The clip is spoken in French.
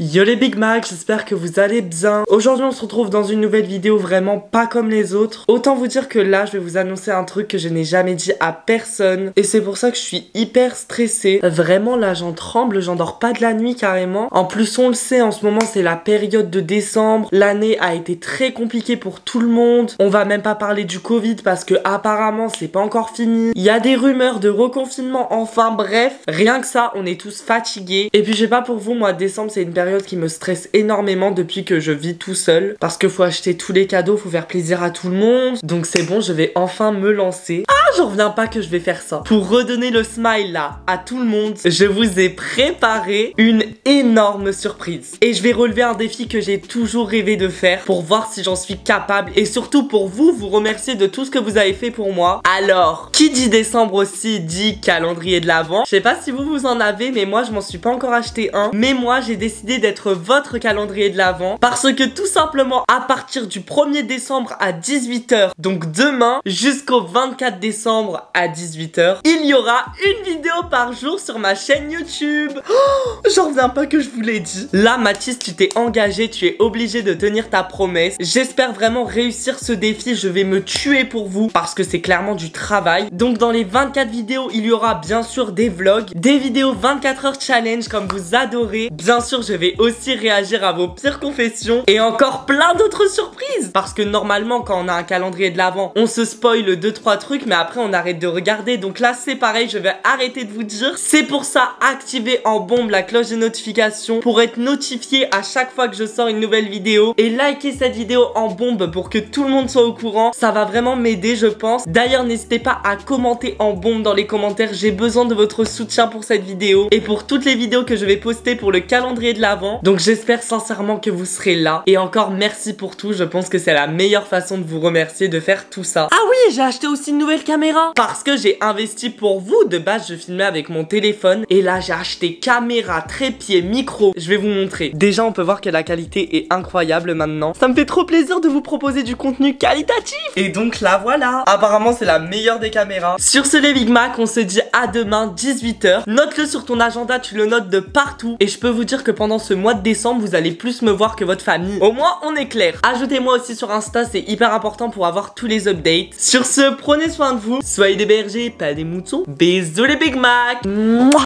Yo les Big Mac, j'espère que vous allez bien. Aujourd'hui on se retrouve dans une nouvelle vidéo vraiment pas comme les autres. Autant vous dire que là je vais vous annoncer un truc que je n'ai jamais dit à personne. Et c'est pour ça que je suis hyper stressée. Vraiment là j'en tremble, j'en dors pas de la nuit carrément. En plus on le sait, en ce moment c'est la période de décembre. L'année a été très compliquée pour tout le monde. On va même pas parler du Covid parce que apparemment c'est pas encore fini. Il y a des rumeurs de reconfinement, enfin bref. Rien que ça, on est tous fatigués. Et puis je pas pour vous, moi décembre c'est une période qui me stresse énormément depuis que je vis tout seul. Parce que faut acheter tous les cadeaux, faut faire plaisir à tout le monde. Donc c'est bon, je vais enfin me lancer. Ah, j'en reviens pas que je vais faire ça. Pour redonner le smile là à tout le monde, je vous ai préparé une énorme surprise. Et je vais relever un défi que j'ai toujours rêvé de faire pour voir si j'en suis capable et surtout pour vous, vous remercier de tout ce que vous avez fait pour moi. Alors, qui dit décembre aussi dit calendrier de l'avant. Je sais pas si vous vous en avez, mais moi je m'en suis pas encore acheté un. Mais moi j'ai décidé d'être votre calendrier de l'Avent parce que tout simplement à partir du 1er décembre à 18h, donc demain jusqu'au 24 décembre à 18h, il y aura une vidéo par jour sur ma chaîne YouTube. Oh, J'en reviens pas que je vous l'ai dit. Là Mathis, tu t'es engagé, tu es obligé de tenir ta promesse. J'espère vraiment réussir ce défi, je vais me tuer pour vous parce que c'est clairement du travail. Donc dans les 24 vidéos, il y aura bien sûr des vlogs, des vidéos 24 heures challenge comme vous adorez. Bien sûr, je vais aussi réagir à vos pires confessions et encore plein d'autres surprises. Parce que normalement, quand on a un calendrier de l'avant, on se spoil 2-3 trucs, mais après on arrête de regarder. Donc là, c'est pareil, je vais arrêter de vous dire. C'est pour ça, activez en bombe la cloche de notification pour être notifié à chaque fois que je sors une nouvelle vidéo. Et likez cette vidéo en bombe pour que tout le monde soit au courant. Ça va vraiment m'aider, je pense. D'ailleurs, n'hésitez pas à commenter en bombe dans les commentaires. J'ai besoin de votre soutien pour cette vidéo et pour toutes les vidéos que je vais poster pour le calendrier de l'avant. Donc j'espère sincèrement que vous serez là. Et encore merci pour tout, je pense que c'est la meilleure façon de vous remercier de faire tout ça. Ah oui, j'ai acheté aussi une nouvelle caméra Parce que j'ai investi pour vous. De base, je filmais avec mon téléphone. Et là, j'ai acheté caméra, trépied, micro. Je vais vous montrer. Déjà, on peut voir que la qualité est incroyable maintenant. Ça me fait trop plaisir de vous proposer du contenu qualitatif. Et donc là, voilà. Apparemment, c'est la meilleure des caméras. Sur ce, les Big Mac, on se dit à demain, 18h. Note-le sur ton agenda, tu le notes de partout. Et je peux vous dire que pendant ce mois de décembre, vous allez plus me voir que votre famille. Au moins, on est clair. Ajoutez-moi aussi sur Insta, c'est hyper important pour avoir tous les updates. Sur ce, prenez soin de vous. Soyez des bergers, pas des moutons. Bisous les Big Mac.